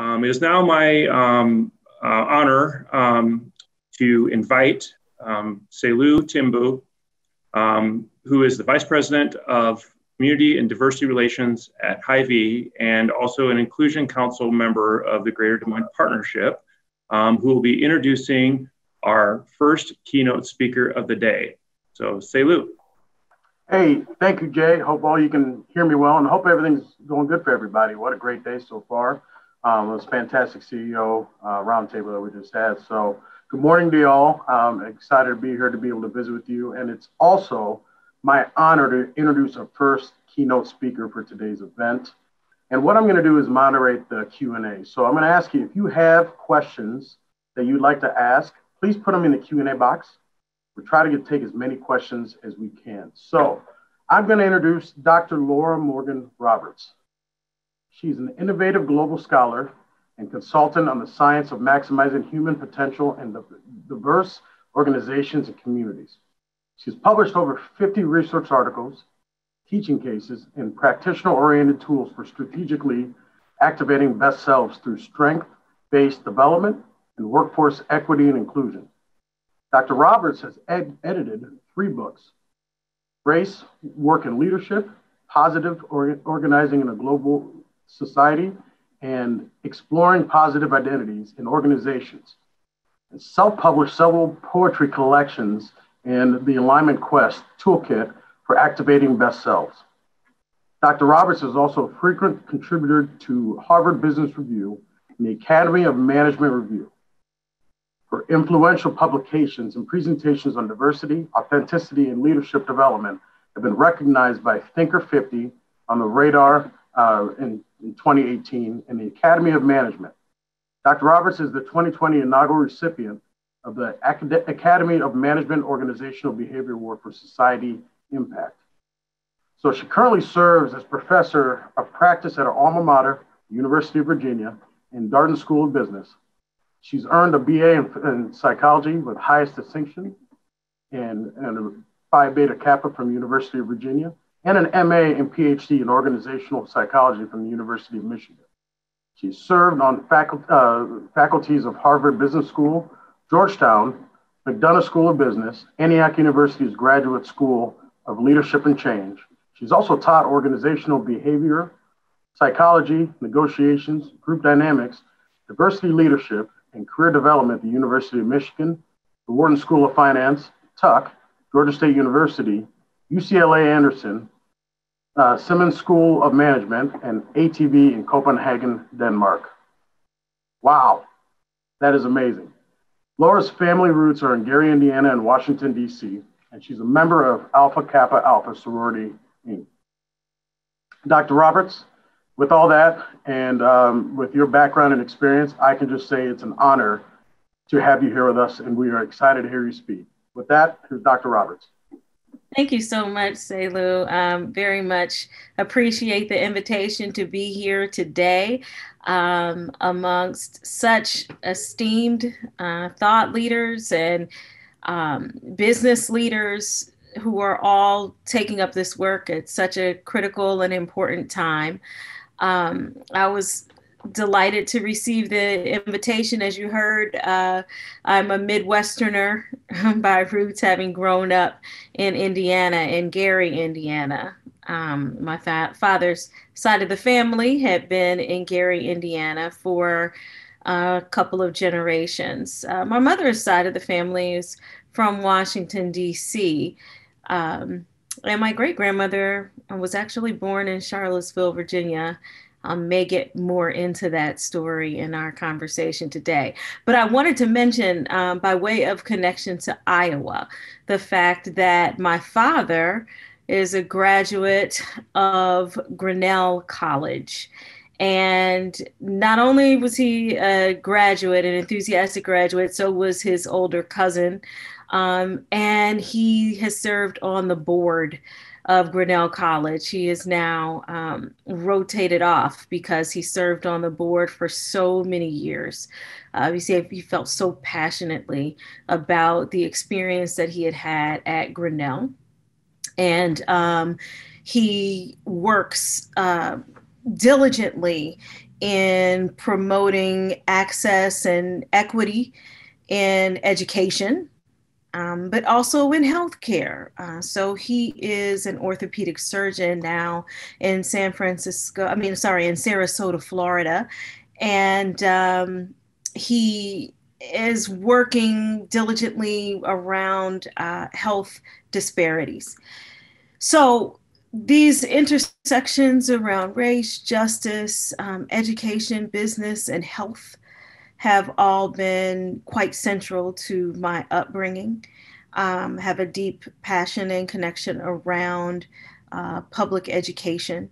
Um, it is now my um, uh, honor um, to invite um, Selu Timbu, um, who is the Vice President of Community and Diversity Relations at Hy-Vee and also an Inclusion Council member of the Greater Des Moines Partnership, um, who will be introducing our first keynote speaker of the day. So, Selu. Hey, thank you, Jay. Hope all you can hear me well and hope everything's going good for everybody. What a great day so far. Um, it was fantastic CEO uh, roundtable that we just had. So, good morning to y'all. I'm excited to be here to be able to visit with you. And it's also my honor to introduce our first keynote speaker for today's event. And what I'm going to do is moderate the Q&A. So I'm going to ask you if you have questions that you'd like to ask, please put them in the Q&A box. We'll try to get, take as many questions as we can. So I'm going to introduce Dr. Laura Morgan Roberts. She's an innovative global scholar and consultant on the science of maximizing human potential in the diverse organizations and communities. She's published over 50 research articles, teaching cases, and practitioner oriented tools for strategically activating best selves through strength based development and workforce equity and inclusion. Dr. Roberts has ed- edited three books Race, Work and Leadership, Positive or- Organizing in a Global society and exploring positive identities in organizations. And self-published several poetry collections and the Alignment Quest toolkit for activating best selves. Dr. Roberts is also a frequent contributor to Harvard Business Review and the Academy of Management Review for influential publications and presentations on diversity, authenticity, and leadership development have been recognized by Thinker 50 on the radar uh, in in 2018 in the Academy of Management. Dr. Roberts is the 2020 inaugural recipient of the Acad- Academy of Management Organizational Behavior Award for Society Impact. So she currently serves as professor of practice at her alma mater, University of Virginia, in Darden School of Business. She's earned a BA in, in psychology with highest distinction and, and a Phi Beta Kappa from University of Virginia and an MA and PhD in organizational psychology from the University of Michigan. She served on faculty, uh, faculties of Harvard Business School, Georgetown, McDonough School of Business, Antioch University's Graduate School of Leadership and Change. She's also taught organizational behavior, psychology, negotiations, group dynamics, diversity leadership, and career development at the University of Michigan, the Wharton School of Finance, Tuck, Georgia State University, UCLA Anderson, uh, Simmons School of Management, and ATV in Copenhagen, Denmark. Wow, that is amazing. Laura's family roots are in Gary, Indiana, and Washington, D.C., and she's a member of Alpha Kappa Alpha Sorority Inc. Dr. Roberts, with all that and um, with your background and experience, I can just say it's an honor to have you here with us, and we are excited to hear you speak. With that, here's Dr. Roberts. Thank you so much, Selu. Um, very much appreciate the invitation to be here today um, amongst such esteemed uh, thought leaders and um, business leaders who are all taking up this work at such a critical and important time. Um, I was delighted to receive the invitation. As you heard, uh, I'm a Midwesterner by roots, having grown up in Indiana, in Gary, Indiana. Um, my fa- father's side of the family had been in Gary, Indiana for a couple of generations. Uh, my mother's side of the family is from Washington, D.C. Um, and my great grandmother was actually born in Charlottesville, Virginia um, may get more into that story in our conversation today. But I wanted to mention, um, by way of connection to Iowa, the fact that my father is a graduate of Grinnell College. And not only was he a graduate, an enthusiastic graduate, so was his older cousin. Um, and he has served on the board of Grinnell College. He is now um, rotated off because he served on the board for so many years. Uh, he said he felt so passionately about the experience that he had had at Grinnell. And um, he works uh, diligently in promoting access and equity in education, um, but also in healthcare. Uh, so he is an orthopedic surgeon now in San Francisco, I mean, sorry, in Sarasota, Florida. And um, he is working diligently around uh, health disparities. So these intersections around race, justice, um, education, business, and health have all been quite central to my upbringing. Um, have a deep passion and connection around uh, public education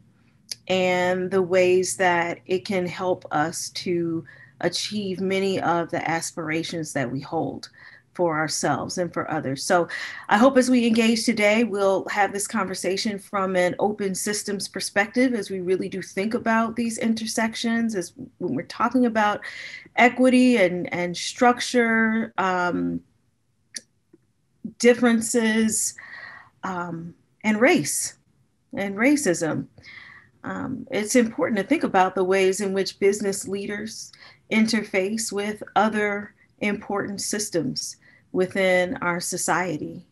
and the ways that it can help us to achieve many of the aspirations that we hold for ourselves and for others. So I hope as we engage today, we'll have this conversation from an open systems perspective as we really do think about these intersections, as when we're talking about equity and, and structure, um, differences, um, and race and racism. Um, it's important to think about the ways in which business leaders interface with other important systems within our society,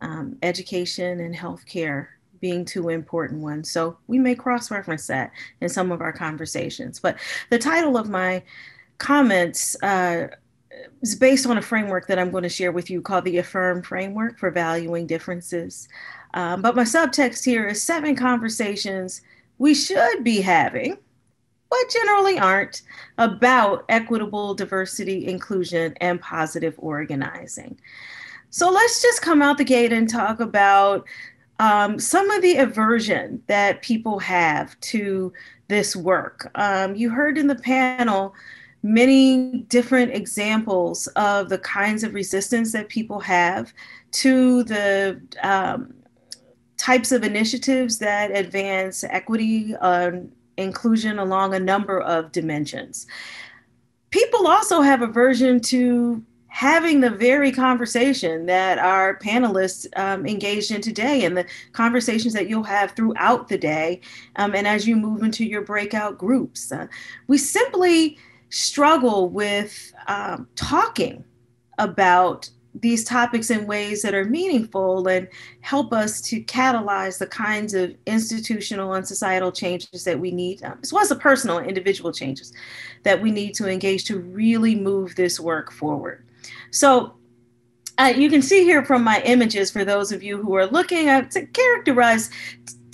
um, education and healthcare being two important ones. So we may cross reference that in some of our conversations. But the title of my comments uh, is based on a framework that I'm going to share with you called the Affirm Framework for Valuing Differences. Um, but my subtext here is seven conversations we should be having but generally aren't, about equitable diversity, inclusion, and positive organizing. So let's just come out the gate and talk about um, some of the aversion that people have to this work. Um, you heard in the panel many different examples of the kinds of resistance that people have to the um, types of initiatives that advance equity, um, inclusion along a number of dimensions. People also have aversion to having the very conversation that our panelists um, engaged in today and the conversations that you'll have throughout the day um, and as you move into your breakout groups. Uh, we simply struggle with um, talking about these topics in ways that are meaningful and help us to catalyze the kinds of institutional and societal changes that we need, um, as well as the personal and individual changes that we need to engage to really move this work forward. So uh, you can see here from my images for those of you who are looking at to characterize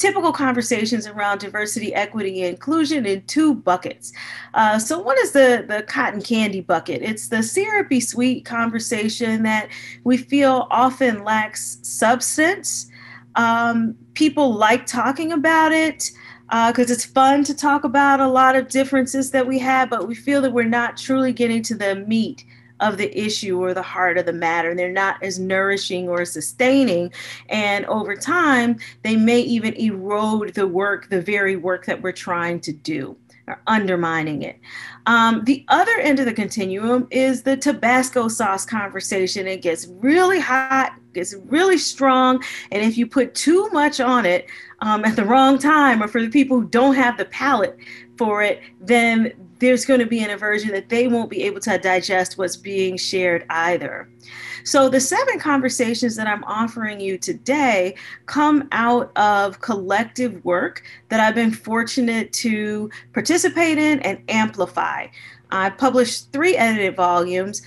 typical conversations around diversity, equity, and inclusion in two buckets. Uh, so, one is the, the cotton candy bucket. It's the syrupy sweet conversation that we feel often lacks substance. Um, people like talking about it because uh, it's fun to talk about a lot of differences that we have, but we feel that we're not truly getting to the meat of the issue or the heart of the matter. They're not as nourishing or sustaining. And over time, they may even erode the work, the very work that we're trying to do or undermining it. Um, the other end of the continuum is the Tabasco sauce conversation. It gets really hot, gets really strong, and if you put too much on it um, at the wrong time, or for the people who don't have the palate for it, then there's going to be an aversion that they won't be able to digest what's being shared either. So, the seven conversations that I'm offering you today come out of collective work that I've been fortunate to participate in and amplify. I published three edited volumes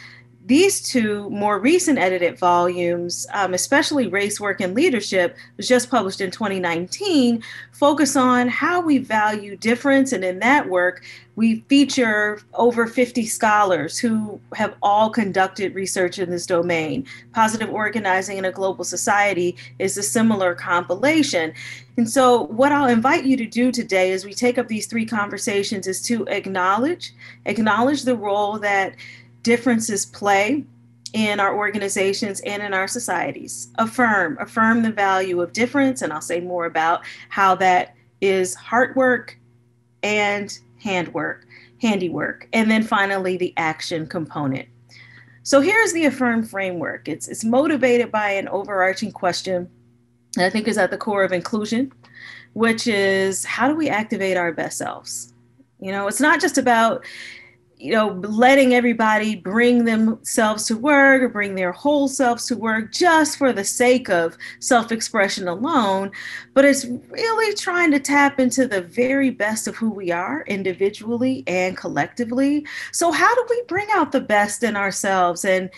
these two more recent edited volumes, um, especially Race, Work, and Leadership, was just published in 2019, focus on how we value difference. And in that work, we feature over 50 scholars who have all conducted research in this domain. Positive Organizing in a Global Society is a similar compilation. And so, what I'll invite you to do today as we take up these three conversations is to acknowledge, acknowledge the role that differences play in our organizations and in our societies. Affirm, affirm the value of difference, and I'll say more about how that is hard work and handwork, handiwork, and then finally the action component. So here's the affirm framework. It's it's motivated by an overarching question that I think is at the core of inclusion, which is how do we activate our best selves? You know, it's not just about you know, letting everybody bring themselves to work or bring their whole selves to work just for the sake of self expression alone, but it's really trying to tap into the very best of who we are individually and collectively. So, how do we bring out the best in ourselves and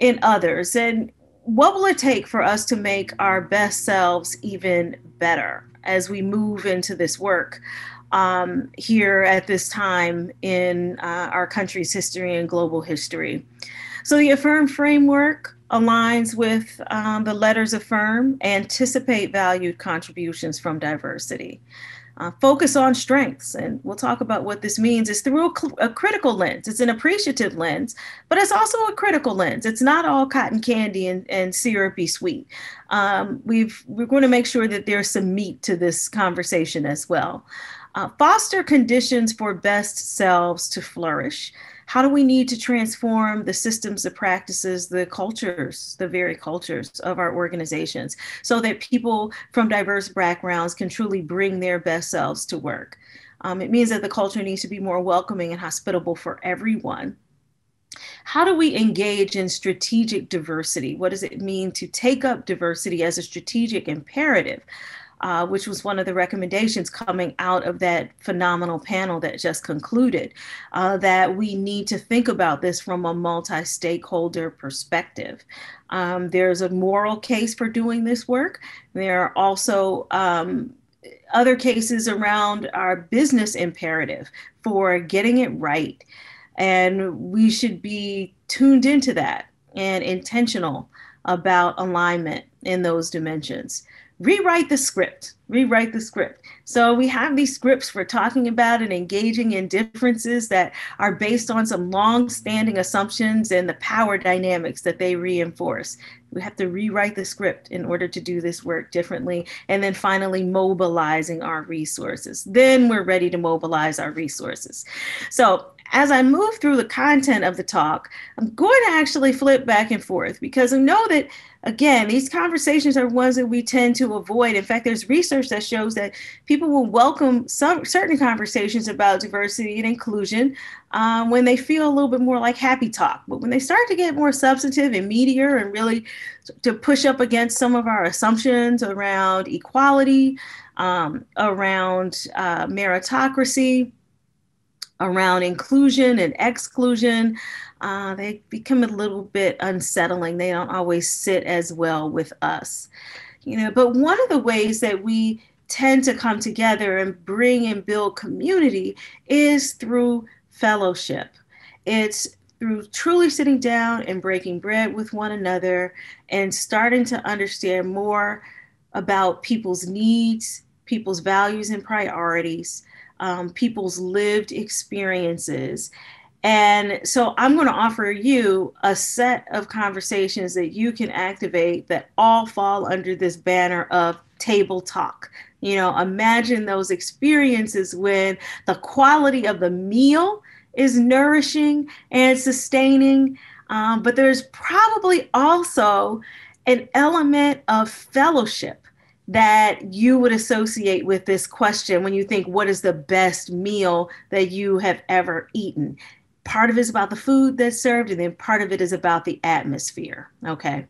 in others? And what will it take for us to make our best selves even better as we move into this work? Um, here at this time in uh, our country's history and global history. So the Affirm framework aligns with um, the letters affirm, anticipate valued contributions from diversity. Uh, focus on strengths, and we'll talk about what this means. Is through a, a, critical lens. It's an appreciative lens, but it's also a critical lens. It's not all cotton candy and, and syrupy sweet. Um, we've we're going to make sure that there's some meat to this conversation as well. Uh, foster conditions for best selves to flourish. How do we need to transform the systems, the practices, the cultures, the very cultures of our organizations so that people from diverse backgrounds can truly bring their best selves to work? Um, it means that the culture needs to be more welcoming and hospitable for everyone. How do we engage in strategic diversity? What does it mean to take up diversity as a strategic imperative? uh, which was one of the recommendations coming out of that phenomenal panel that just concluded, uh, that we need to think about this from a multi stakeholder perspective. Um, there's a moral case for doing this work. There are also um, other cases around our business imperative for getting it right. And we should be tuned into that and intentional about alignment in those dimensions. Rewrite the script. Rewrite the script. So we have these scripts for talking about and engaging in differences that are based on some long-standing assumptions and the power dynamics that they reinforce. We have to rewrite the script in order to do this work differently. And then finally mobilizing our resources. Then we're ready to mobilize our resources. So as I move through the content of the talk, I'm going to actually flip back and forth because I know that, again, these conversations are ones that we tend to avoid. In fact, there's research that shows that people will welcome some certain conversations about diversity and inclusion um, when they feel a little bit more like happy talk. But when they start to get more substantive and meatier and really to push up against some of our assumptions around equality, um, around uh, meritocracy, around inclusion and exclusion, uh, they become a little bit unsettling. They don't always sit as well with us, you know. But one of the ways that we tend to come together and bring and build community is through fellowship. It's through truly sitting down and breaking bread with one another and starting to understand more about people's needs, people's values and priorities, um, people's lived experiences. And so I'm going to offer you a set of conversations that you can activate that all fall under this banner of table talk. You know, imagine those experiences when the quality of the meal is nourishing and sustaining, um, but there's probably also an element of fellowship that you would associate with this question when you think, what is the best meal that you have ever eaten? Part of it is about the food that's served, and then part of it is about the atmosphere. Okay.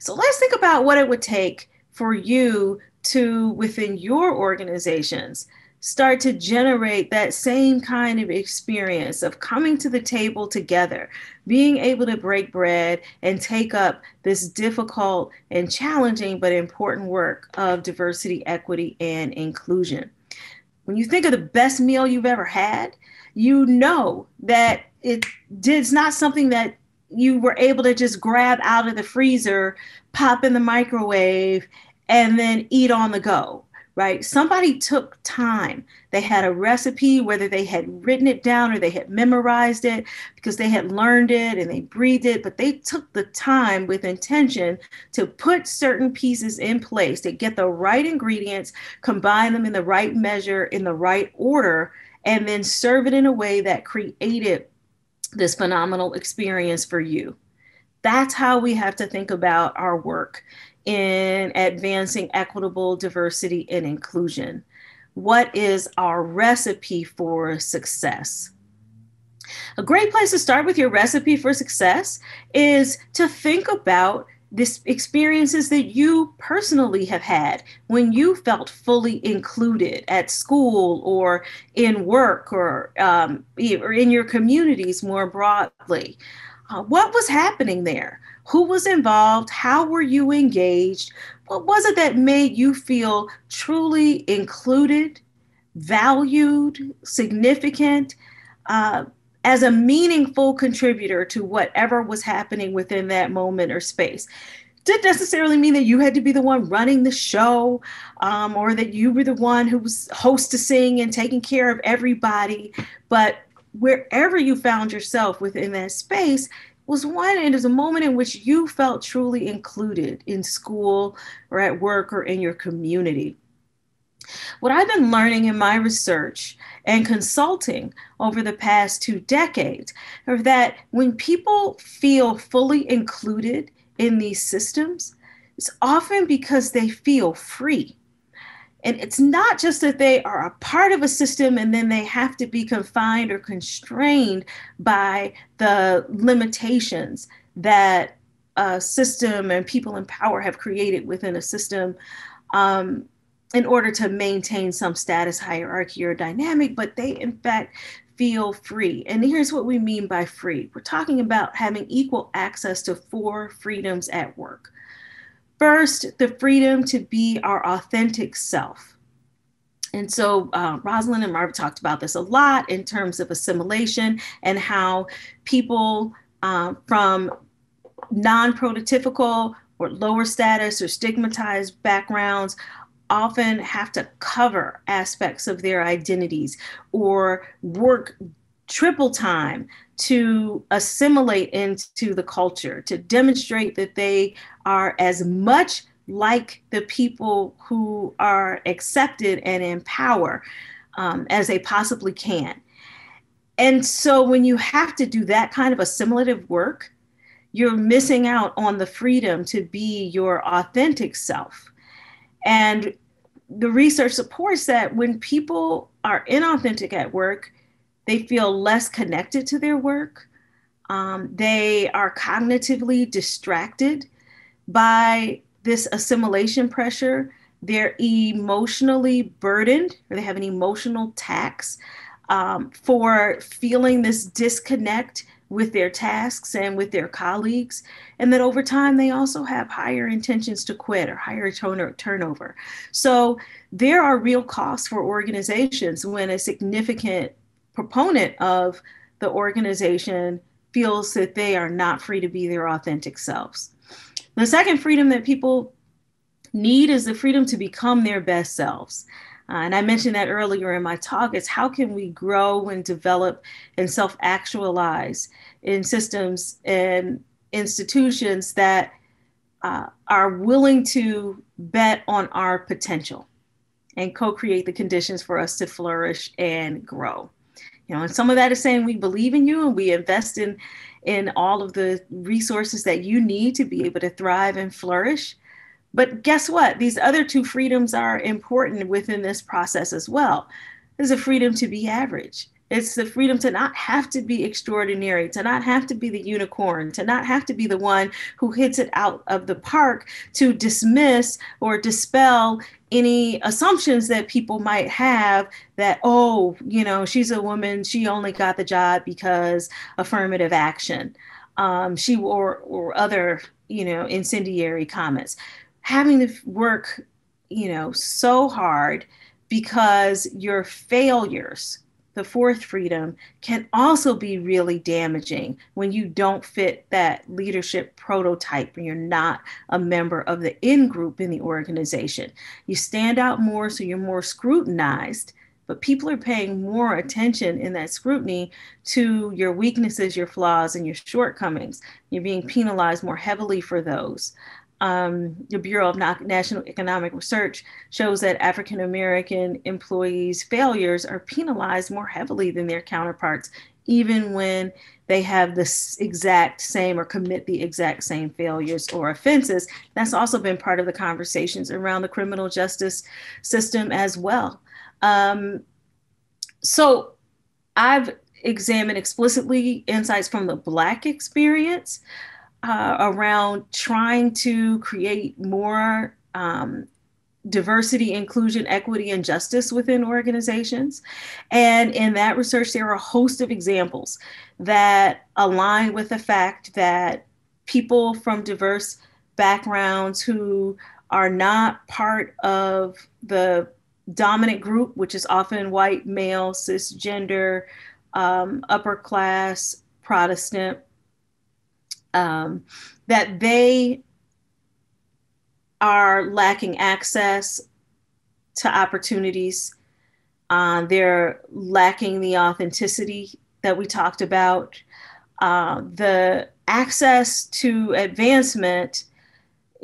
So let's think about what it would take for you to, within your organizations, start to generate that same kind of experience of coming to the table together, being able to break bread and take up this difficult and challenging but important work of diversity, equity, and inclusion. When you think of the best meal you've ever had, you know that it, it's not something that you were able to just grab out of the freezer, pop in the microwave, and then eat on the go right? Somebody took time. They had a recipe, whether they had written it down or they had memorized it because they had learned it and they breathed it, but they took the time with intention to put certain pieces in place to get the right ingredients, combine them in the right measure, in the right order, and then serve it in a way that created this phenomenal experience for you. That's how we have to think about our work in advancing equitable diversity and inclusion. what is our recipe for success? A great place to start with your recipe for success is to think about this experiences that you personally have had when you felt fully included at school or in work or, um, or in your communities more broadly. Uh, what was happening there? Who was involved? How were you engaged? What was it that made you feel truly included, valued, significant? Uh, as a meaningful contributor to whatever was happening within that moment or space. Didn't necessarily mean that you had to be the one running the show um, or that you were the one who was hostessing and taking care of everybody. But wherever you found yourself within that space was one, it is a moment in which you felt truly included in school or at work or in your community. What I've been learning in my research and consulting over the past two decades are that when people feel fully included in these systems, it's often because they feel free. And it's not just that they are a part of a system and then they have to be confined or constrained by the limitations that a system and people in power have created within a system. Um, in order to maintain some status hierarchy or dynamic, but they in fact feel free. And here's what we mean by free we're talking about having equal access to four freedoms at work. First, the freedom to be our authentic self. And so uh, Rosalind and Marv talked about this a lot in terms of assimilation and how people uh, from non prototypical or lower status or stigmatized backgrounds often have to cover aspects of their identities or work triple time to assimilate into the culture, to demonstrate that they are as much like the people who are accepted and in power um, as they possibly can. And so when you have to do that kind of assimilative work, you're missing out on the freedom to be your authentic self. And the research supports that when people are inauthentic at work, they feel less connected to their work. Um, they are cognitively distracted by this assimilation pressure. They're emotionally burdened, or they have an emotional tax um, for feeling this disconnect with their tasks and with their colleagues. And that over time, they also have higher intentions to quit or higher turnover. So there are real costs for organizations when a significant proponent of the organization feels that they are not free to be their authentic selves. The second freedom that people need is the freedom to become their best selves. Uh, and I mentioned that earlier in my talk is how can we grow and develop and self actualize in systems and institutions that uh, are willing to bet on our potential and co create the conditions for us to flourish and grow. You know, and some of that is saying we believe in you and we invest in in all of the resources that you need to be able to thrive and flourish. But guess what? These other two freedoms are important within this process as well. There's a freedom to be average. It's the freedom to not have to be extraordinary, to not have to be the unicorn, to not have to be the one who hits it out of the park, to dismiss or dispel any assumptions that people might have that, oh, you know, she's a woman, she only got the job because affirmative action. Um, she or or other, you know, incendiary comments having to work, you know, so hard because your failures, the fourth freedom, can also be really damaging when you don't fit that leadership prototype and you're not a member of the in group in the organization. You stand out more, so you're more scrutinized but people are paying more attention in that scrutiny to your weaknesses, your flaws, and your shortcomings. You're being penalized more heavily for those um, the Bureau of National Economic Research shows that African American employees' failures are penalized more heavily than their counterparts, even when they have the exact same or commit the exact same failures or offenses. That's also been part of the conversations around the criminal justice system as well. Um, so I've examined explicitly insights from the Black experience uh, around trying to create more um, diversity, inclusion, equity, and justice within organizations. And in that research, there are a host of examples that align with the fact that people from diverse backgrounds who are not part of the dominant group, which is often white, male, cisgender, um, upper class, Protestant, um, that they are lacking access to opportunities. Uh, they're lacking the authenticity that we talked about. Uh, the access to advancement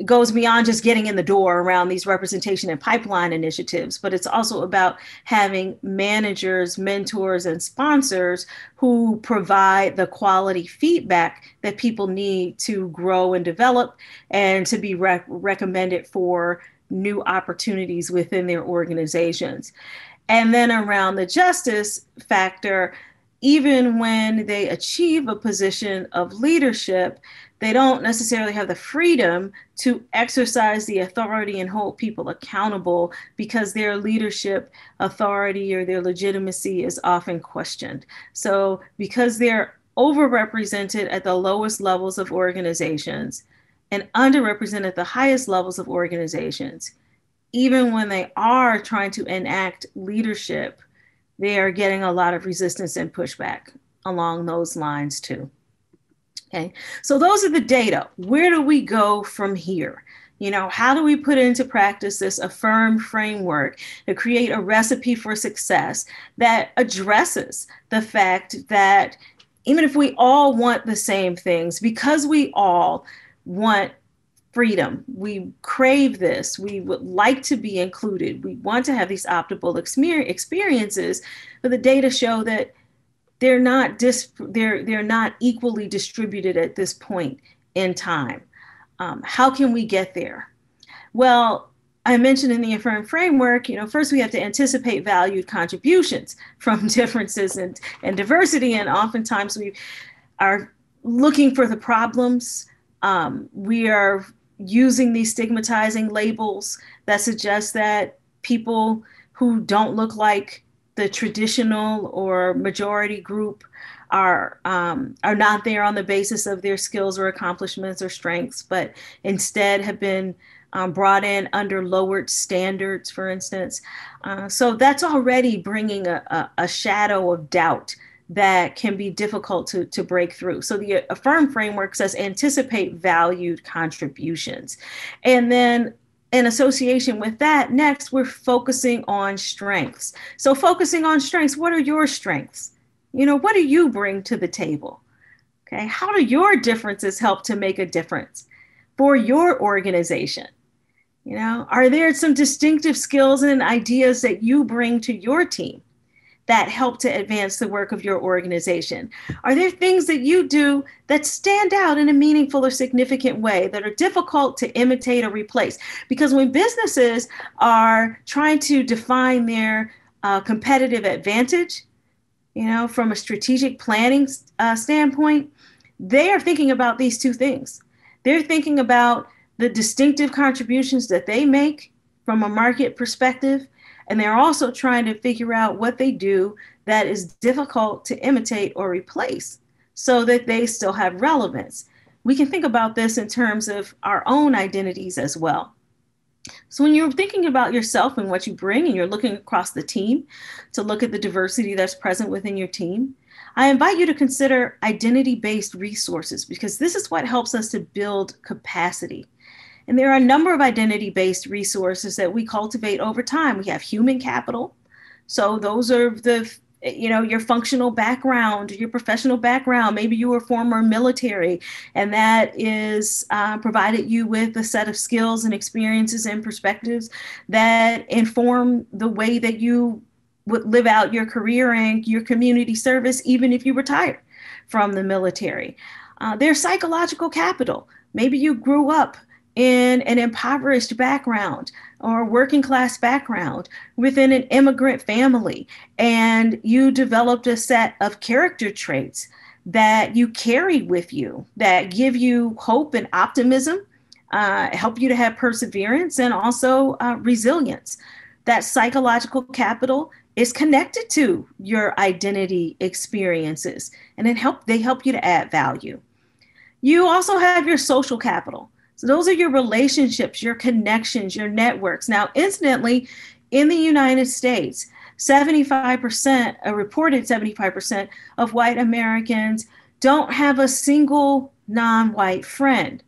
goes beyond just getting in the door around these representation and pipeline initiatives, but it's also about having managers, mentors, and sponsors who provide the quality feedback that people need to grow and develop and to be rec- recommended for new opportunities within their organizations. And then around the justice factor, even when they achieve a position of leadership, they don't necessarily have the freedom to exercise the authority and hold people accountable because their leadership authority or their legitimacy is often questioned. So, because they're overrepresented at the lowest levels of organizations and underrepresented at the highest levels of organizations, even when they are trying to enact leadership, they are getting a lot of resistance and pushback along those lines too. Okay, so those are the data. Where do we go from here? You know, how do we put into practice this affirm framework to create a recipe for success that addresses the fact that even if we all want the same things, because we all want freedom, we crave this, we would like to be included, we want to have these optimal experiences, but the data show that they're not dis- they're they're not equally distributed at this point in time. Um, how can we get there? Well, I mentioned in the affirm framework, you know, first we have to anticipate valued contributions from differences and, and diversity, and oftentimes we are looking for the problems. Um, we are using these stigmatizing labels that suggest that people who don't look like the traditional or majority group are um, are not there on the basis of their skills or accomplishments or strengths, but instead have been um, brought in under lowered standards, for instance. Uh, so that's already bringing a, a, a, shadow of doubt that can be difficult to, to break through. So the affirm framework says anticipate valued contributions. And then in association with that, next, we're focusing on strengths. So, focusing on strengths, what are your strengths? You know, what do you bring to the table? Okay, how do your differences help to make a difference for your organization? You know, are there some distinctive skills and ideas that you bring to your team? That help to advance the work of your organization? Are there things that you do that stand out in a meaningful or significant way that are difficult to imitate or replace? Because when businesses are trying to define their uh, competitive advantage, you know, from a strategic planning uh, standpoint, they are thinking about these two things. They're thinking about the distinctive contributions that they make from a market perspective and they're also trying to figure out what they do that is difficult to imitate or replace so that they still have relevance. We can think about this in terms of our own identities as well. So, when you're thinking about yourself and what you bring, and you're looking across the team to look at the diversity that's present within your team, I invite you to consider identity based resources because this is what helps us to build capacity. And there are a number of identity based resources that we cultivate over time. We have human capital. So those are the you know your functional background your professional background maybe you were former military and that is uh, provided you with a set of skills and experiences and perspectives that inform the way that you would live out your career and your community service even if you retire from the military uh, there's psychological capital maybe you grew up in an impoverished background. or working class background within an immigrant family, and you developed a set of character traits that you carry with you that give you hope and optimism, uh, help you to have perseverance and also uh, resilience. That psychological capital is connected to your identity experiences, and it help they help you to add value. You also have your social capital. So those are your relationships, your connections, your networks. Now, incidentally, in the United States, 75%, a reported 75% of white Americans don't have a single non white friend.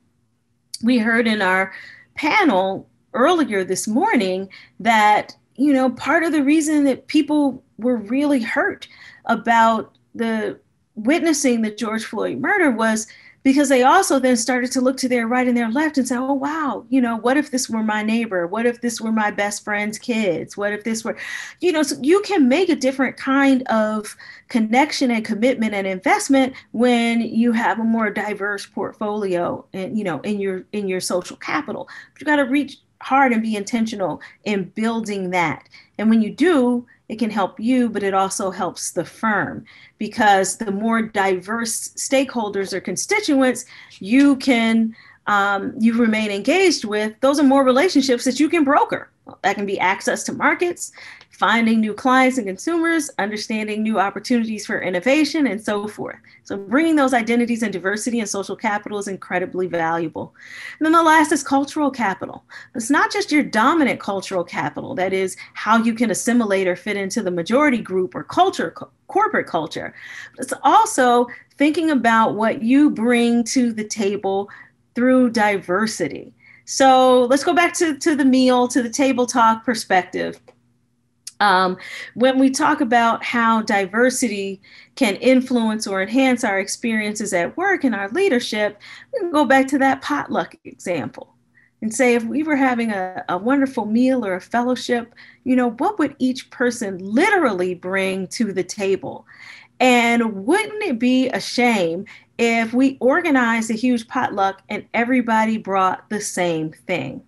We heard in our panel earlier this morning that, you know, part of the reason that people were really hurt about the witnessing the George Floyd murder was because they also then started to look to their right and their left and say, oh, wow, you know, what if this were my neighbor? What if this were my best friend's kids? What if this were, you know, so you can make a different kind of connection and commitment and investment when you have a more diverse portfolio and, you know, in your, in your social capital. But you got to reach hard and be intentional in building that. And when you do, it can help you, but it also helps the firm because the more diverse stakeholders or constituents you can um, you remain engaged with, those are more relationships that you can broker. That can be access to markets, finding new clients and consumers, understanding new opportunities for innovation, and so forth. So, bringing those identities and diversity and social capital is incredibly valuable. And then the last is cultural capital. It's not just your dominant cultural capital, that is, how you can assimilate or fit into the majority group or culture, corporate culture. It's also thinking about what you bring to the table through diversity. So let's go back to, to the meal, to the table talk perspective. Um, when we talk about how diversity can influence or enhance our experiences at work and our leadership, we can go back to that potluck example and say if we were having a, a wonderful meal or a fellowship, you know, what would each person literally bring to the table? And wouldn't it be a shame if we organized a huge potluck and everybody brought the same thing?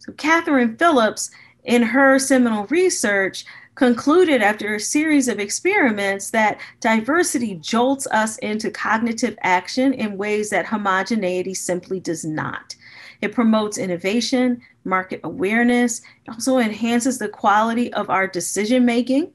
So, Katherine Phillips in her seminal research, concluded after a series of experiments that diversity jolts us into cognitive action in ways that homogeneity simply does not. It promotes innovation, market awareness, it also enhances the quality of our decision making,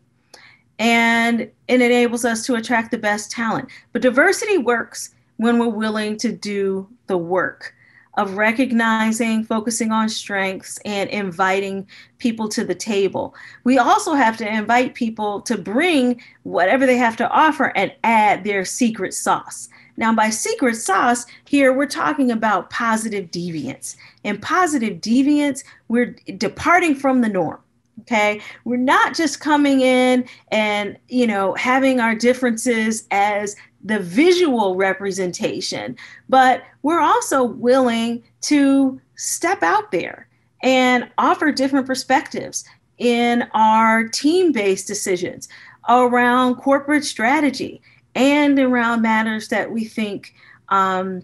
and it enables us to attract the best talent. But diversity works when we're willing to do the work of recognizing, focusing on strengths, and inviting people to the table. We also have to invite people to bring whatever they have to offer and add their secret sauce. Now, by secret sauce, here we're talking about positive deviance. And positive deviance, we're departing from the norm okay? We're not just coming in and you know having our differences as the visual representation, but we're also willing to step out there and offer different perspectives in our team based decisions around corporate strategy and around matters that we think um,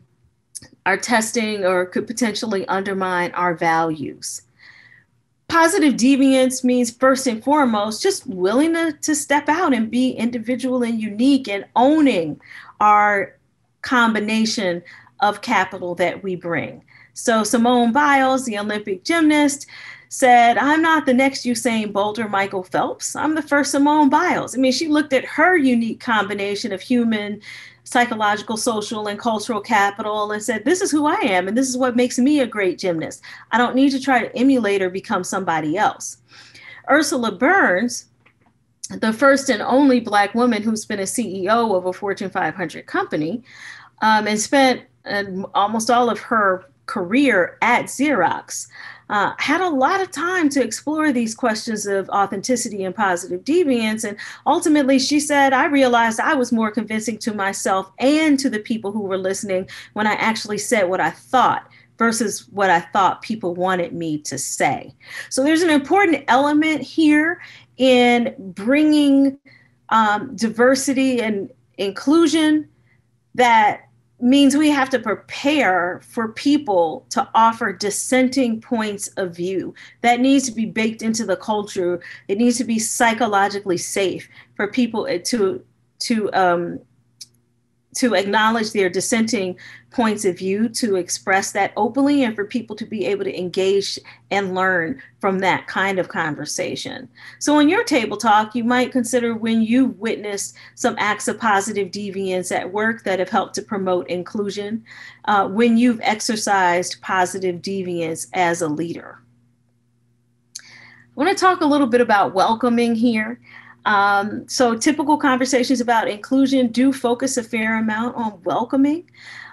are testing or could potentially undermine our values positive deviance means first and foremost just willing to, to step out and be individual and unique and owning our combination of capital that we bring. So simone biles the olympic gymnast said i'm not the next usain bolt or michael phelps. I'm the first simone biles. I mean she looked at her unique combination of human psychological, social, and cultural capital and said, This is who I am, and this is what makes me a great gymnast. I don't need to try to emulate or become somebody else. Ursula Burns, the first and only Black woman who's been a CEO of a Fortune 500 company um, and spent uh, almost all of her career at Xerox, uh, had a lot of time to explore these questions of authenticity and positive deviance. And ultimately, she said, I realized I was more convincing to myself and to the people who were listening when I actually said what I thought versus what I thought people wanted me to say. So there's an important element here in bringing um, diversity and inclusion that means we have to prepare for people to offer dissenting points of view. That needs to be baked into the culture. It needs to be psychologically safe for people to to um, to acknowledge their dissenting points of view, to express that openly, and for people to be able to engage and learn from that kind of conversation. So, in your table talk, you might consider when you've witnessed some acts of positive deviance at work that have helped to promote inclusion, uh, when you've exercised positive deviance as a leader. I want to talk a little bit about welcoming here. Um, so typical conversations about inclusion do focus a fair amount on welcoming,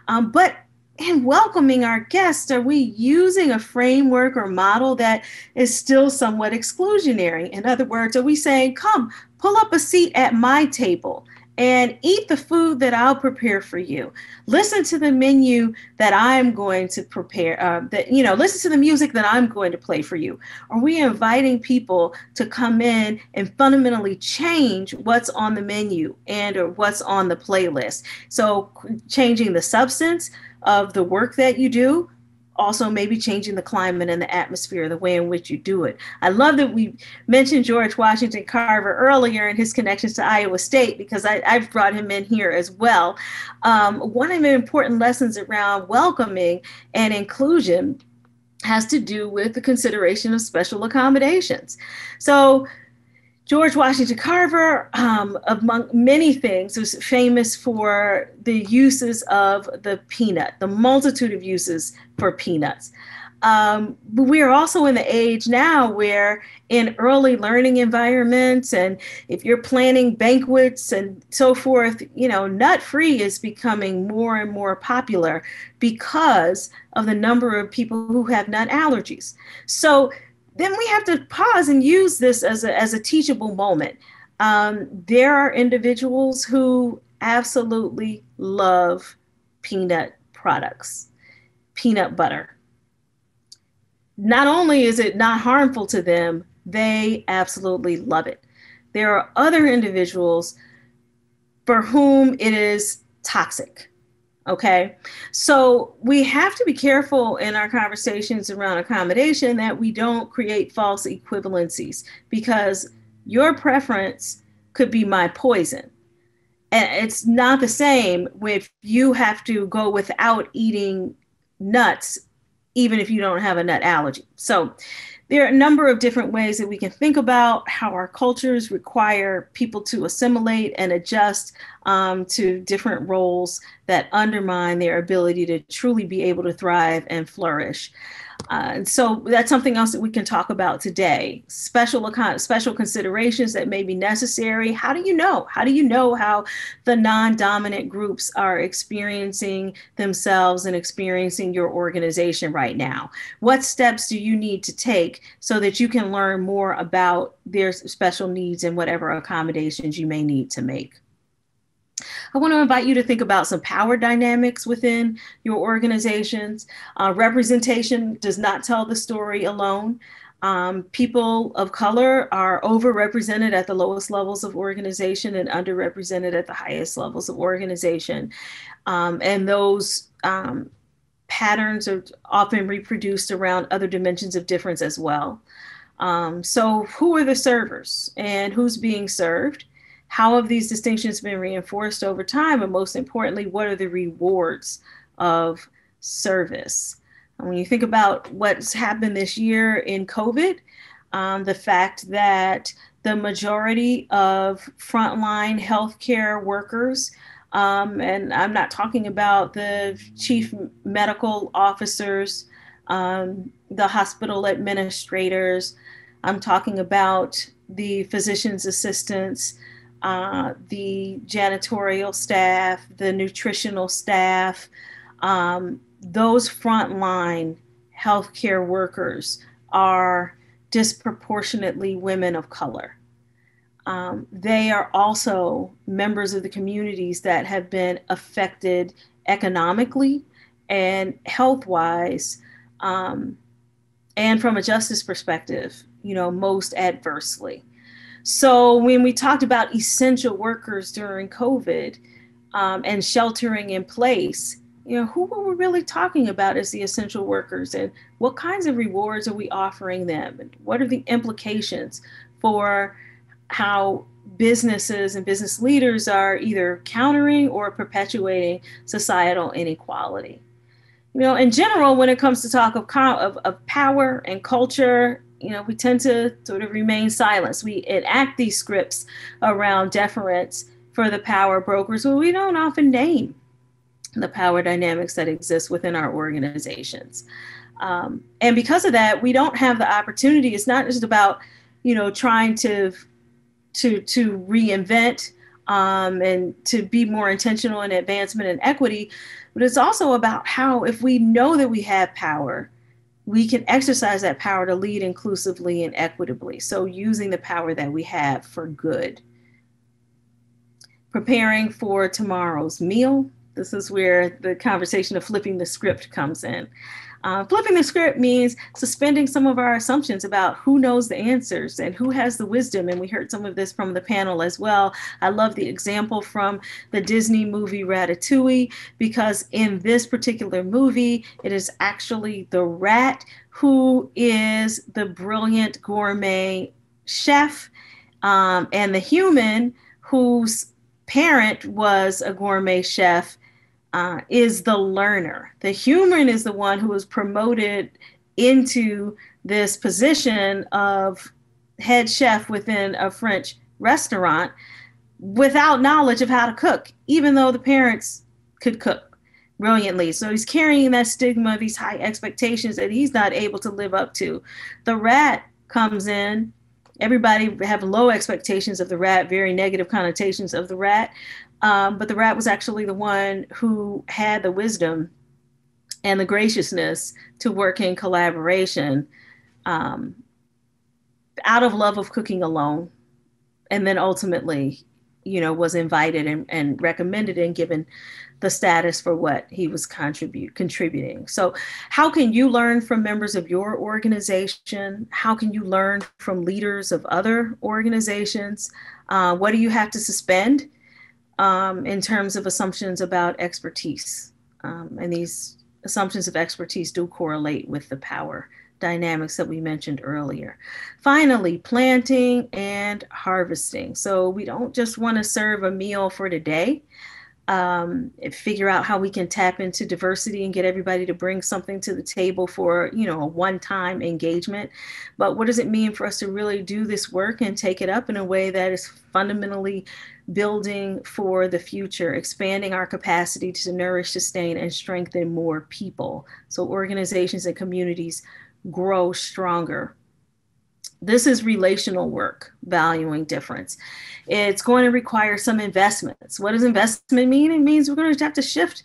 um, but in welcoming our guests, are we using a framework or model that is still somewhat exclusionary? In other words, are we saying, come, pull up a seat at my table? And eat the food that I'll prepare for you. Listen to the menu that I'm going to prepare, uh, that, you know, listen to the music that I'm going to play for you. Are we inviting people to come in and fundamentally change what's on the menu and or what's on the playlist? So changing the substance of the work that you do, also maybe changing the climate and the atmosphere, the way in which you do it. I love that we mentioned George Washington Carver earlier and his connections to Iowa State because I, have brought him in here as well. Um, one of the important lessons around welcoming and inclusion has to do with the consideration of special accommodations. So George Washington Carver, um, among many things, was famous for the uses of the peanut, the multitude of uses for peanuts. Um, but we are also in the age now where, in early learning environments, and if you're planning banquets and so forth, you know, nut free is becoming more and more popular because of the number of people who have nut allergies. So, then we have to pause and use this as a, as a teachable moment. Um, there are individuals who absolutely love peanut products, peanut butter. Not only is it not harmful to them, they absolutely love it. There are other individuals for whom it is toxic. Okay. So we have to be careful in our conversations around accommodation that we don't create false equivalencies because your preference could be my poison. And it's not the same if you have to go without eating nuts, even if you don't have a nut allergy. So there are a number of different ways that we can think about how our cultures require people to assimilate and adjust um, to different roles that undermine their ability to truly be able to thrive and flourish. Uh, and so that's something else that we can talk about today. Special special considerations that may be necessary. How do you know? How do you know how the non-dominant groups are experiencing themselves and experiencing your organization right now? What steps do you need to take so that you can learn more about their special needs and whatever accommodations you may need to make? I want to invite you to think about some power dynamics within your organizations. Uh, representation does not tell the story alone. Um, people of color are overrepresented at the lowest levels of organization and underrepresented at the highest levels of organization. Um, and those um, patterns are often reproduced around other dimensions of difference as well. Um, so, who are the servers and who's being served? How have these distinctions been reinforced over time? And most importantly, what are the rewards of service? And when you think about what's happened this year in COVID, um, the fact that the majority of frontline healthcare workers, um, and I'm not talking about the chief medical officers, um, the hospital administrators, I'm talking about the physician's assistants, uh, the janitorial staff, the nutritional staff, um, those frontline healthcare workers are disproportionately women of color. Um, they are also members of the communities that have been affected economically and health wise, um, and from a justice perspective, you know, most adversely. So when we talked about essential workers during COVID, um, and sheltering in place, you know, who are we really talking about as the essential workers and what kinds of rewards are we offering them? And what are the implications for how businesses and business leaders are either countering or perpetuating societal inequality? You know, in general, when it comes to talk of, of, of power and culture, you know, we tend to sort of remain silent. We enact these scripts around deference for the power brokers, but we don't often name the power dynamics that exist within our organizations. Um, and because of that, we don't have the opportunity. It's not just about, you know, trying to to to reinvent um, and to be more intentional in advancement and equity, but it's also about how if we know that we have power, we can exercise that power to lead inclusively and equitably. So using the power that we have for good. Preparing for tomorrow's meal, this is where the conversation of flipping the script comes in. Uh, flipping the script means suspending some of our assumptions about who knows the answers and who has the wisdom. And we heard some of this from the panel as well. I love the example from the Disney movie Ratatouille, because in this particular movie, it is actually the rat who is the brilliant gourmet chef, um, and the human whose parent was a gourmet chef uh, is the learner. The human is the one who is promoted into this position of head chef within a French restaurant without knowledge of how to cook, even though the parents could cook brilliantly. So he's carrying that stigma, these high expectations that he's not able to live up to. The rat comes in. Everybody have low expectations of the rat, very negative connotations of the rat. Um, but the rat was actually the one who had the wisdom and the graciousness to work in collaboration um, out of love of cooking alone. And then ultimately, you know, was invited and, and recommended and given the status for what he was contribute contributing. So, how can you learn from members of your organization? How can you learn from leaders of other organizations? Uh, what do you have to suspend? Um, in terms of assumptions about expertise. Um, and these assumptions of expertise do correlate with the power dynamics that we mentioned earlier. Finally, planting and harvesting. So we don't just want to serve a meal for today um, figure out how we can tap into diversity and get everybody to bring something to the table for you know a one-time engagement but what does it mean for us to really do this work and take it up in a way that is fundamentally building for the future expanding our capacity to nourish sustain and strengthen more people so organizations and communities grow stronger this is relational work, valuing difference. It's going to require some investments. What does investment mean? It means we're going to have to shift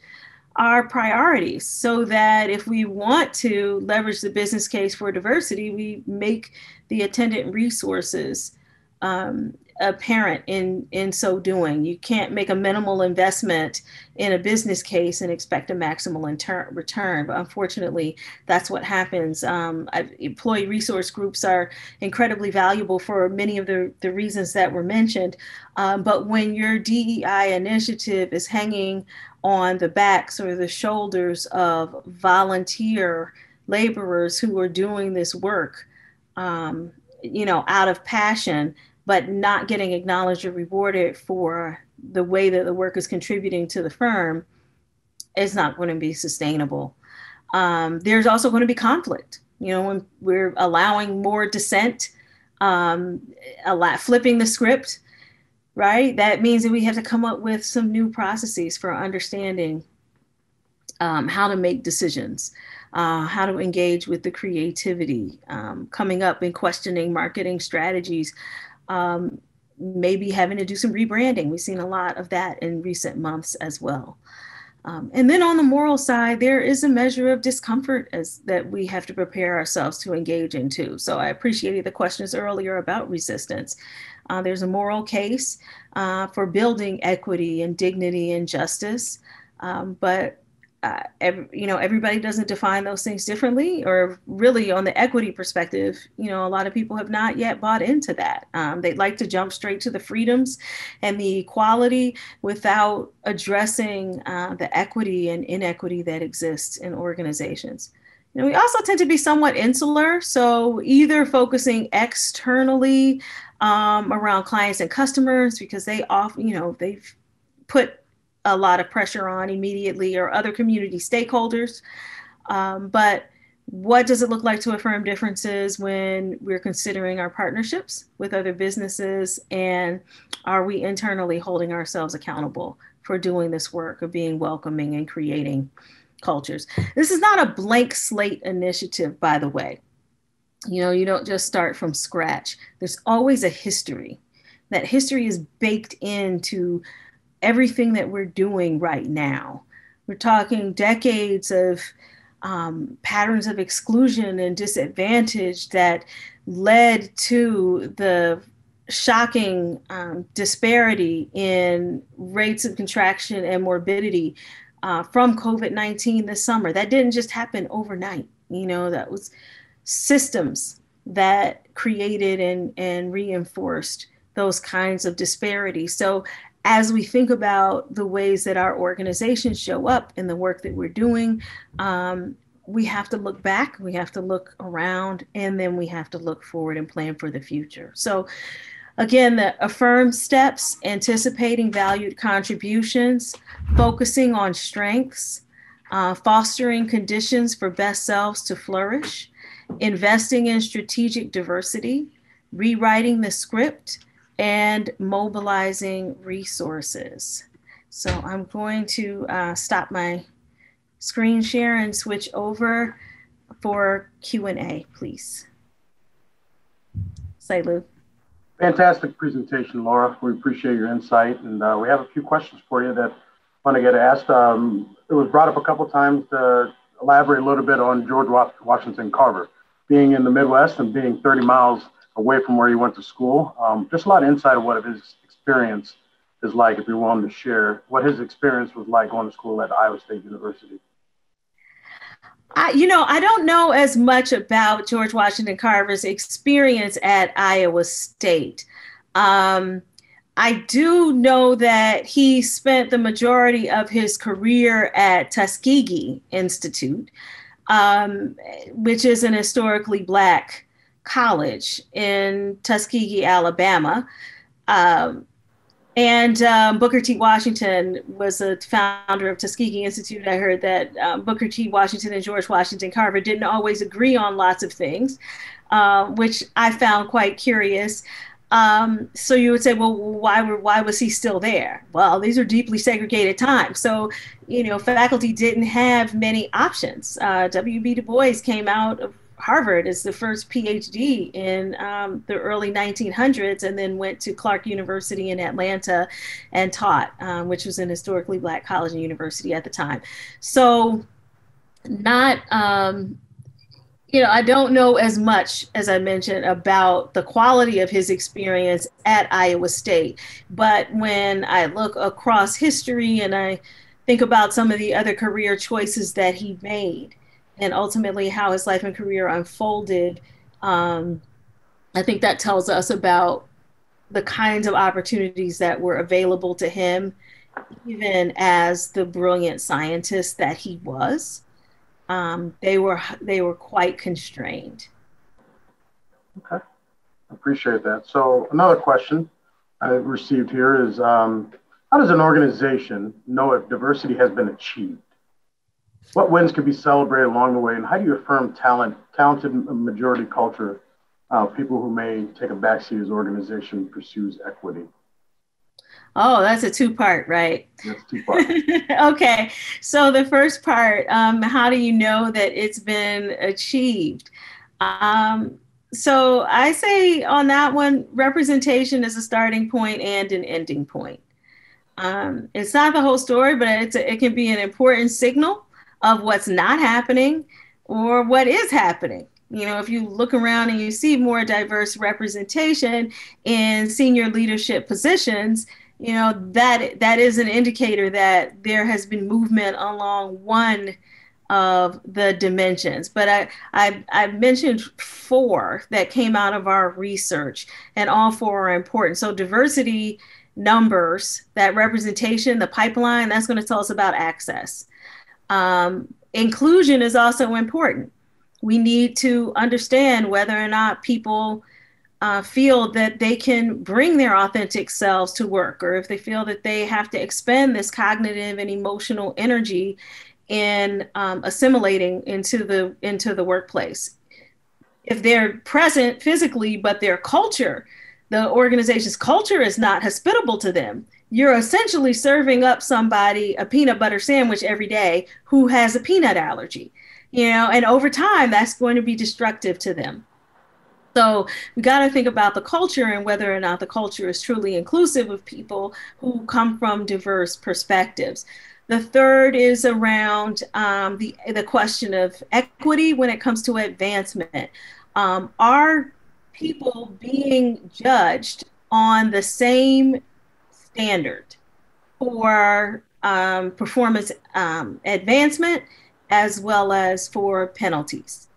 our priorities so that if we want to leverage the business case for diversity, we make the attendant resources um, apparent in in so doing. You can't make a minimal investment in a business case and expect a maximal inter- return. But unfortunately, that's what happens. Um, employee resource groups are incredibly valuable for many of the, the reasons that were mentioned. Um, but when your DEI initiative is hanging on the backs or the shoulders of volunteer laborers who are doing this work, um, you know, out of passion, but not getting acknowledged or rewarded for the way that the work is contributing to the firm is not going to be sustainable. Um, there's also going to be conflict. You know, when we're allowing more dissent, um, a lot, flipping the script, right? That means that we have to come up with some new processes for understanding um, how to make decisions, uh, how to engage with the creativity, um, coming up and questioning marketing strategies, um, maybe having to do some rebranding. We've seen a lot of that in recent months as well. Um, and then on the moral side, there is a measure of discomfort as that we have to prepare ourselves to engage into. So I appreciated the questions earlier about resistance. Uh, there's a moral case uh, for building equity and dignity and justice, um, but uh, every, you know everybody doesn't define those things differently or really on the equity perspective you know a lot of people have not yet bought into that. Um, they'd like to jump straight to the freedoms and the equality without addressing uh, the equity and inequity that exists in organizations. You know, we also tend to be somewhat insular so either focusing externally um, around clients and customers because they often you know they've put a lot of pressure on immediately or other community stakeholders. Um, but what does it look like to affirm differences when we're considering our partnerships with other businesses? And are we internally holding ourselves accountable for doing this work of being welcoming and creating cultures? This is not a blank slate initiative, by the way. You know, you don't just start from scratch. There's always a history. That history is baked into everything that we're doing right now. We're talking decades of um, patterns of exclusion and disadvantage that led to the shocking um, disparity in rates of contraction and morbidity uh, from COVID 19 this summer. That didn't just happen overnight. You know, that was systems that created and, and reinforced those kinds of disparities. So as we think about the ways that our organizations show up in the work that we're doing, um, we have to look back, we have to look around, and then we have to look forward and plan for the future. So, again, the affirm steps, anticipating valued contributions, focusing on strengths, uh, fostering conditions for best selves to flourish, investing in strategic diversity, rewriting the script, and mobilizing resources. So I'm going to uh, stop my screen share and switch over for Q&A, please. Say, Lou. Fantastic presentation, Laura. We appreciate your insight. And uh, we have a few questions for you that want to get asked. Um, it was brought up a couple times to elaborate a little bit on George Washington Carver being in the Midwest and being 30 miles away from where he went to school. Um, just a lot of insight of what his experience is like, if you're willing to share what his experience was like going to school at Iowa State University. I, you know, I don't know as much about George Washington Carver's experience at Iowa State. Um, I do know that he spent the majority of his career at Tuskegee Institute, um, which is an historically Black College in Tuskegee, Alabama. Um, and um, Booker T. Washington was a founder of Tuskegee Institute. I heard that um, Booker T. Washington and George Washington Carver didn't always agree on lots of things, uh, which I found quite curious. Um, so you would say, well, why were why was he still there? Well, these are deeply segregated times. So, you know, faculty didn't have many options. Uh, W.B. Du Bois came out of Harvard as the first PhD in um, the early 1900s, and then went to Clark University in Atlanta and taught, um, which was an historically black college and university at the time. So, not, um, you know, I don't know as much as I mentioned about the quality of his experience at Iowa State, but when I look across history and I think about some of the other career choices that he made and ultimately how his life and career unfolded, um, I think that tells us about the kinds of opportunities that were available to him, even as the brilliant scientist that he was. Um, they were they were quite constrained. Okay, appreciate that. So another question I received here is, um, how does an organization know if diversity has been achieved? What wins can be celebrated along the way, and how do you affirm talent, talented majority culture, uh, people who may take a backseat as organization pursues equity? Oh, that's a two part, right? That's two part. okay. So the first part, um, how do you know that it's been achieved? Um, so I say on that one, representation is a starting point and an ending point. Um, it's not the whole story, but it's a, it can be an important signal of what's not happening or what is happening. You know, if you look around and you see more diverse representation in senior leadership positions, you know that that is an indicator that there has been movement along one of the dimensions. But i i, I mentioned four that came out of our research and all four are important. So diversity numbers that representation the pipeline that's going to tell us about access um, inclusion is also important we need to understand whether or not people uh, feel that they can bring their authentic selves to work, or if they feel that they have to expend this cognitive and emotional energy in um, assimilating into the into the workplace. If they're present physically, but their culture, the organization's culture is not hospitable to them, you're essentially serving up somebody a peanut butter sandwich every day who has a peanut allergy. You know, and over time, that's going to be destructive to them. So we got to think about the culture and whether or not the culture is truly inclusive of people who come from diverse perspectives. The third is around um, the, the question of equity when it comes to advancement. Um, are people being judged on the same standard for um, performance um, advancement as well as for penalties?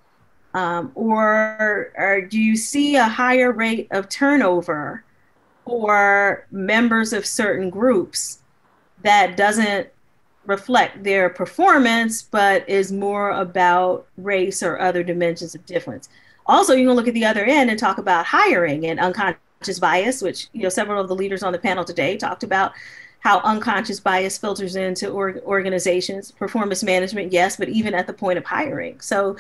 Um, or, or do you see a higher rate of turnover for members of certain groups that doesn't reflect their performance, but is more about race or other dimensions of difference? Also, you can look at the other end and talk about hiring and unconscious bias, which you know several of the leaders on the panel today talked about how unconscious bias filters into or, organizations performance management yes but even at the point of hiring. So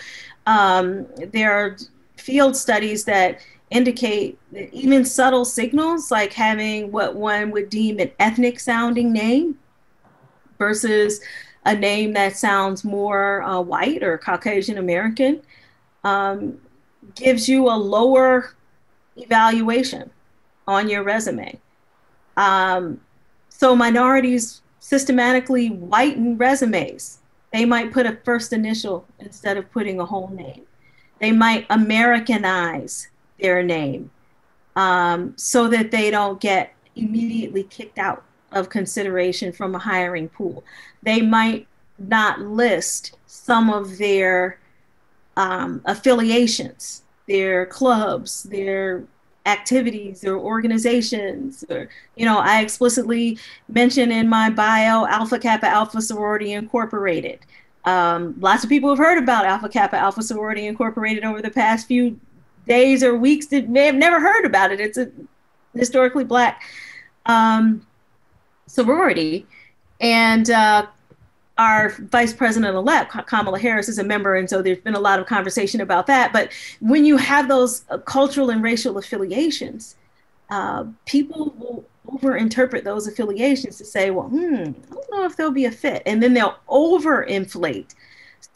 um, there are field studies that indicate that even subtle signals like having what one would deem an ethnic sounding name versus a name that sounds more uh, white or caucasian american um, gives you a lower evaluation on your resume um, so minorities systematically whiten resumes. They might put a first initial instead of putting a whole name. They might Americanize their name um, so that they don't get immediately kicked out of consideration from a hiring pool. They might not list some of their um, affiliations, their clubs, their activities or organizations or you know i explicitly mention in my bio alpha kappa alpha sorority incorporated. Um, lots of people have heard about alpha kappa alpha sorority incorporated over the past few days or weeks that may have never heard about it. It's a historically black um, sorority. And uh, our vice president elect, Kamala Harris, is a member. And so there's been a lot of conversation about that. But when you have those uh, cultural and racial affiliations, uh, people will overinterpret those affiliations to say, well, hmm, I don't know if there'll be a fit. And then they'll overinflate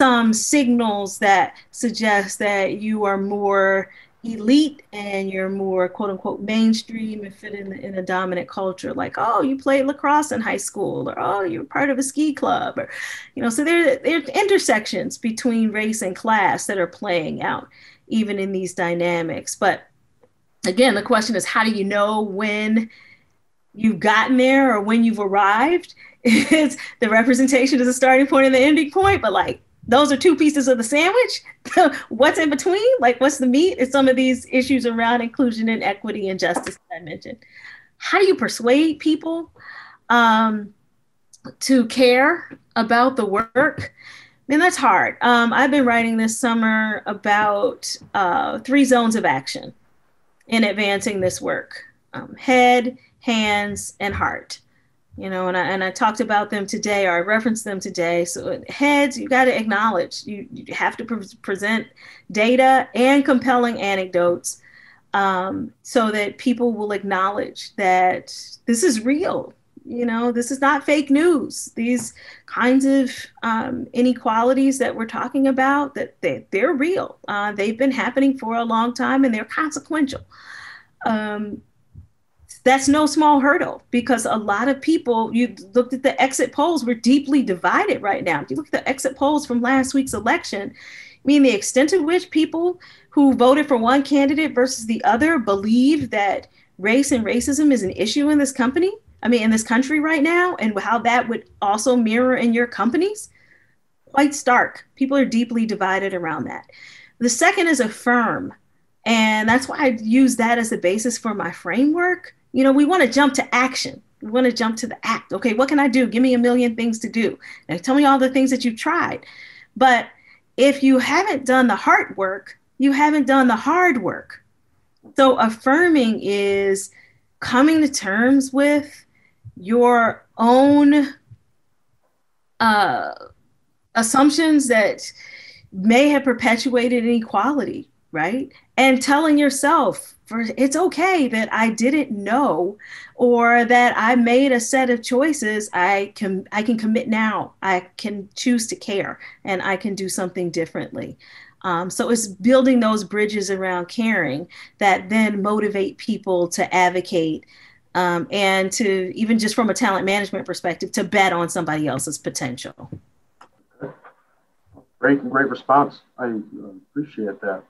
some signals that suggest that you are more elite and you're more quote unquote mainstream and fit in, in a dominant culture. Like oh you played lacrosse in high school or oh you're part of a ski club or you know so there, there are intersections between race and class that are playing out even in these dynamics. But again the question is how do you know when you've gotten there or when you've arrived? It's the representation is a starting point and the ending point but like those are two pieces of the sandwich. what's in between? Like, what's the meat? Is some of these issues around inclusion and equity and justice that I mentioned. How do you persuade people um, to care about the work? Man, that's hard. Um, I've been writing this summer about uh, three zones of action in advancing this work um, head, hands, and heart you know and I, and I talked about them today or i referenced them today. So heads you got to acknowledge you, you have to pre- present data and compelling anecdotes um, so that people will acknowledge that this is real. You know this is not fake news. These kinds of um, inequalities that we're talking about that they, they're real. Uh, they've been happening for a long time and they're consequential. Um, that's no small hurdle because a lot of people, you looked at the exit polls, we're deeply divided right now. If you look at the exit polls from last week's election, I mean, the extent to which people who voted for one candidate versus the other believe that race and racism is an issue in this company I mean, in this country right now, and how that would also mirror in your companies, quite stark. People are deeply divided around that. The second is affirm. And that's why I use that as the basis for my framework. You know, we want to jump to action. We want to jump to the act. Okay, what can I do? Give me a million things to do. And tell me all the things that you've tried. But if you haven't done the hard work, you haven't done the hard work. So affirming is coming to terms with your own uh, assumptions that may have perpetuated inequality, right? And telling yourself, for it's okay that I didn't know or that I made a set of choices. I can I can commit now. I can choose to care and I can do something differently. Um, so it's building those bridges around caring that then motivate people to advocate um, and to even just from a talent management perspective to bet on somebody else's potential. Great, great response. I uh, appreciate that.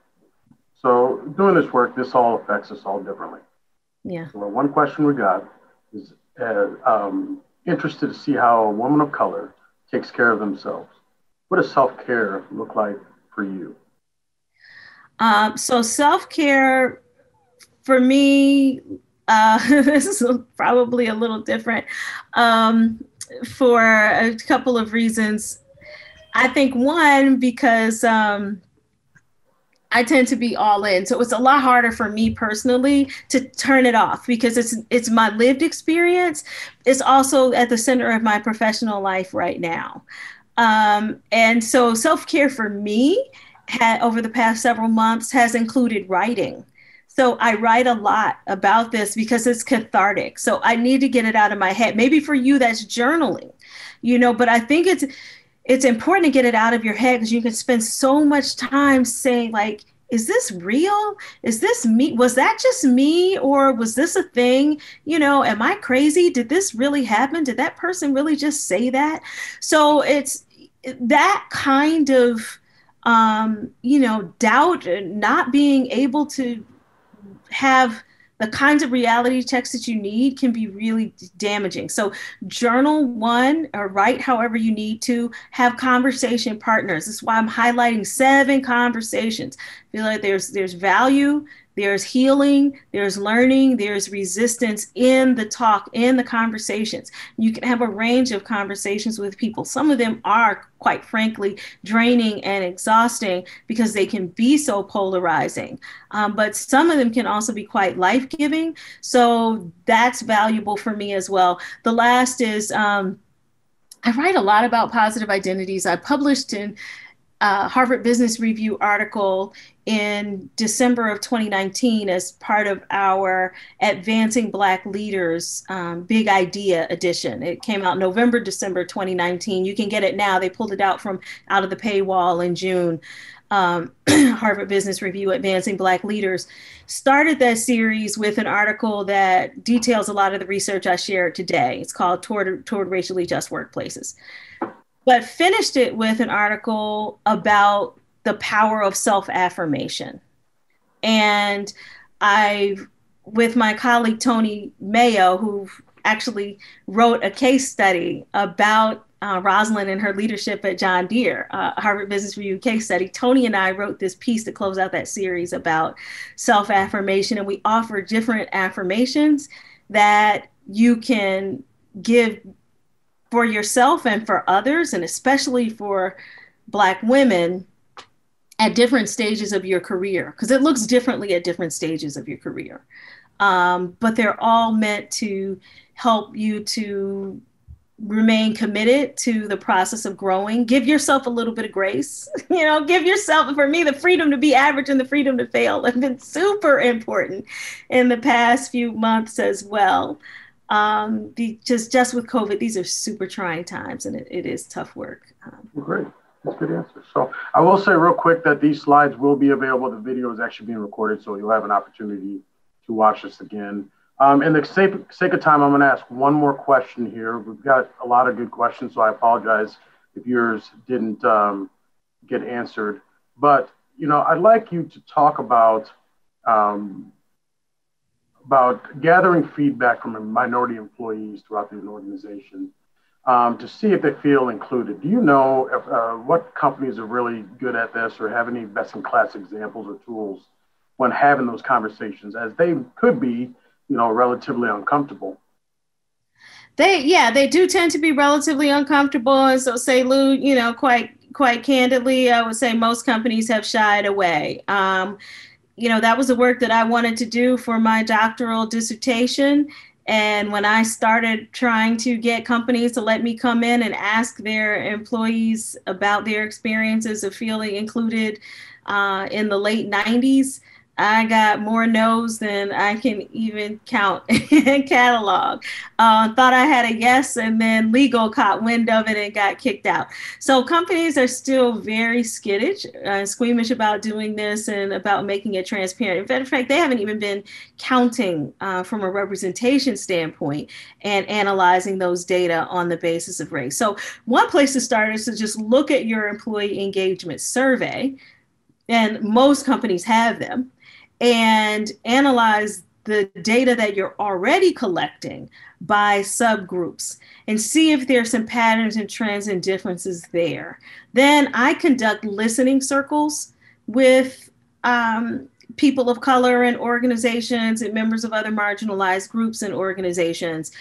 So doing this work, this all affects us all differently. Yeah. So one question we got is uh, um, interested to see how a woman of color takes care of themselves. What does self care look like for you? Um, so self care for me, uh, this is probably a little different um, for a couple of reasons. I think one because um, I tend to be all in. So it's a lot harder for me personally to turn it off because it's it's my lived experience. It's also at the center of my professional life right now. Um, and so self-care for me had over the past several months has included writing. So I write a lot about this because it's cathartic. So I need to get it out of my head. Maybe for you that's journaling, you know, but I think it's it's important to get it out of your head because you can spend so much time saying like is this real? Is this me? Was that just me? Or was this a thing? You know am i crazy? Did this really happen? Did that person really just say that? So it's that kind of um, you know doubt and not being able to have the kinds of reality checks that you need can be really damaging. So journal one or write however you need to have conversation partners. This is why I'm highlighting seven conversations. I feel like there's there's value, there's healing, there's learning, there's resistance in the talk, in the conversations. You can have a range of conversations with people. Some of them are, quite frankly, draining and exhausting because they can be so polarizing. Um, but some of them can also be quite life giving. So that's valuable for me as well. The last is, um, I write a lot about positive identities. I published in uh, Harvard Business Review article in December of 2019 as part of our Advancing Black Leaders um, Big Idea edition. It came out November, December 2019. You can get it now. They pulled it out from out of the paywall in June. Um, Harvard Business Review Advancing Black Leaders started that series with an article that details a lot of the research I shared today. It's called Toward, Toward Racially Just Workplaces but finished it with an article about the power of self affirmation. And I, with my colleague Tony Mayo, who actually wrote a case study about uh, Rosalind and her leadership at John Deere, uh, Harvard Business Review case study. Tony and I wrote this piece to close out that series about self affirmation, and we offer different affirmations that you can give for yourself and for others, and especially for Black women at different stages of your career, because it looks differently at different stages of your career. Um, but they're all meant to help you to remain committed to the process of growing give yourself a little bit of grace you know give yourself for me the freedom to be average and the freedom to fail have been super important in the past few months as well um, just just with COVID, these are super trying times, and it, it is tough work. Um, Great, that's a good answer. So I will say real quick that these slides will be available. The video is actually being recorded, so you'll have an opportunity to watch this again. Um, in the sake, sake of time, I'm going to ask one more question here. We've got a lot of good questions, so I apologize if yours didn't um, get answered. But you know, I'd like you to talk about um, about gathering feedback from minority employees throughout the organization um, to see if they feel included. Do you know if, uh, what companies are really good at this or have any best in class examples or tools when having those conversations, as they could be, you know, relatively uncomfortable? They, yeah, they do tend to be relatively uncomfortable. And so, say, Lou, you know, quite quite candidly, I would say most companies have shied away. Um, you know, that was the work that I wanted to do for my doctoral dissertation. And when I started trying to get companies to let me come in and ask their employees about their experiences of feeling included uh, in the late 90s, I got more no's than I can even count and catalog. Uh, thought I had a yes, and then legal caught wind of it and got kicked out. So companies are still very skittish, uh, squeamish about doing this and about making it transparent. In fact, they haven't even been counting uh, from a representation standpoint and analyzing those data on the basis of race. So one place to start is to just look at your employee engagement survey. And most companies have them and analyze the data that you're already collecting by subgroups and see if there's some patterns and trends and differences there. Then I conduct listening circles with um, people of color and organizations and members of other marginalized groups and organizations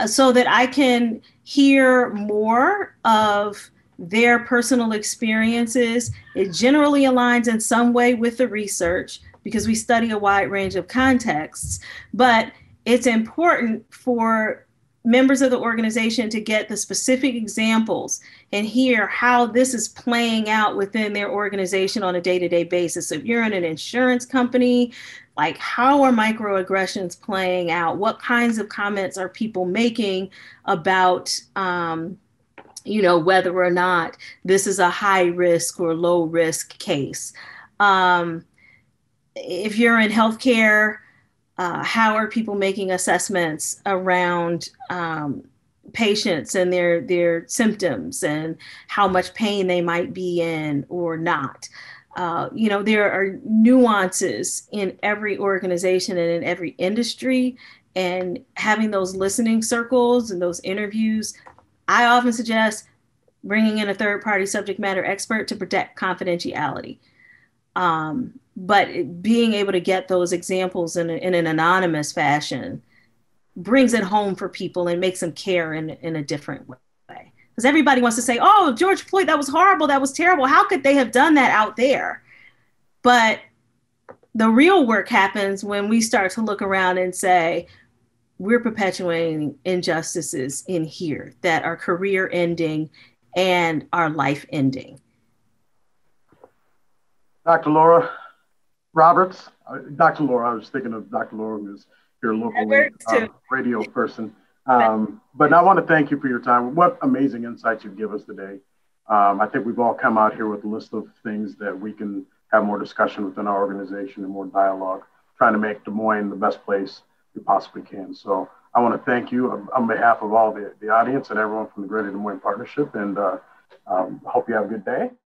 uh, so that I can hear more of their personal experiences. It generally aligns in some way with the research because we study a wide range of contexts. But it's important for members of the organization to get the specific examples and hear how this is playing out within their organization on a day-to-day basis. So if you're in an insurance company, like how are microaggressions playing out? What kinds of comments are people making about um, you know, whether or not this is a high risk or low risk case. Um, if you're in healthcare, uh, how are people making assessments around um, patients and their their symptoms and how much pain they might be in or not? Uh, you know, there are nuances in every organization and in every industry, and having those listening circles and those interviews, I often suggest bringing in a third party subject matter expert to protect confidentiality. Um, but being able to get those examples in, in an anonymous fashion brings it home for people and makes them care in, in a different way. Because everybody wants to say oh george floyd that was horrible that was terrible. How could they have done that out there? But the real work happens when we start to look around and say we're perpetuating injustices in here that are career ending and are life ending. Dr laura Roberts, uh, Dr. Laura, I was thinking of Dr. Laura, who's your local uh, radio person. Um, but I want to thank you for your time. What amazing insights you give us today. Um, I think we've all come out here with a list of things that we can have more discussion within our organization and more dialogue, trying to make Des Moines the best place we possibly can. So I want to thank you on behalf of all the, the audience and everyone from the Greater Des Moines Partnership, and uh, um, hope you have a good day.